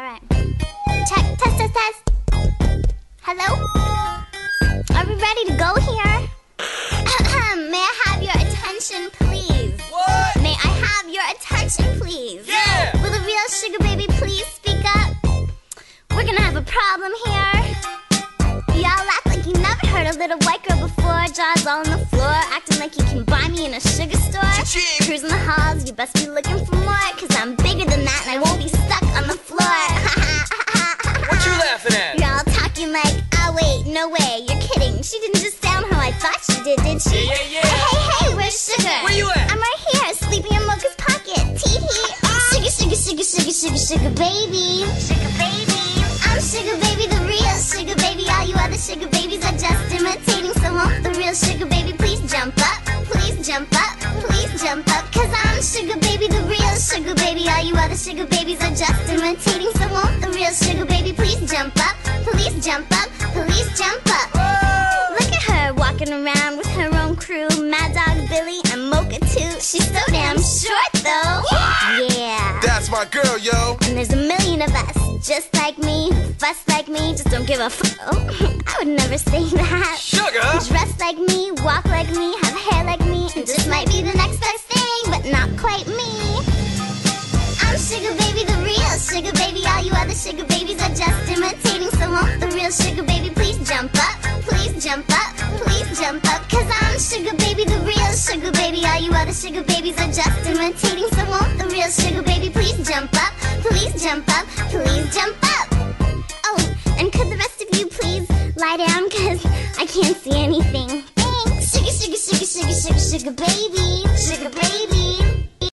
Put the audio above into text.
Alright. Check, test, test, test. Hello? Are we ready to go here? May I have your attention, please? What? May I have your attention, please? Yeah! Will the real sugar baby please speak up? We're gonna have a problem here. Y'all act like you never heard a little white girl before. Jaws all on the floor, acting like you can buy me in a sugar store. Cruising the halls, you best be looking for you're. She didn't just sound how I thought she did, did she? Yeah, yeah, yeah. Hey, hey, where's Sugar? Where you at? I'm right here, sleeping in Mocha's pocket. Tee hee. Sugar, sugar, sugar, sugar, sugar, sugar baby. Sugar baby. I'm Sugar baby, the real Sugar baby. All you other Sugar babies are just imitating. So won't the real Sugar baby please jump up? Please jump up, please jump up. Cause I'm Sugar baby, the real Sugar baby. All you other Sugar babies are just imitating. So won't the real Sugar baby walking around with her own crew. Mad Dog Billy and Mocha too. She's so damn short though. Yeah. That's my girl, yo. And there's a million of us, just like me, fuss like me, just don't give a f. Oh, I would never say that. Sugar? Dress like me, walk like me, have hair like me, and just might be the next best thing, but not quite me. I'm Sugar Baby, the real Sugar Baby. Other Sugar babies are just imitating. So won't the real Sugar Baby please jump up? Please jump up, please jump up. Oh, and could the rest of you please lie down? Cause I can't see anything. Thanks. Sugar, sugar, sugar, sugar, sugar, sugar baby.